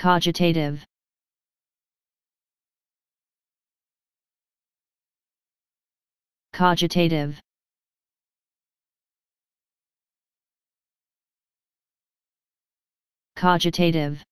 cogitative. Cogitative. Cogitative.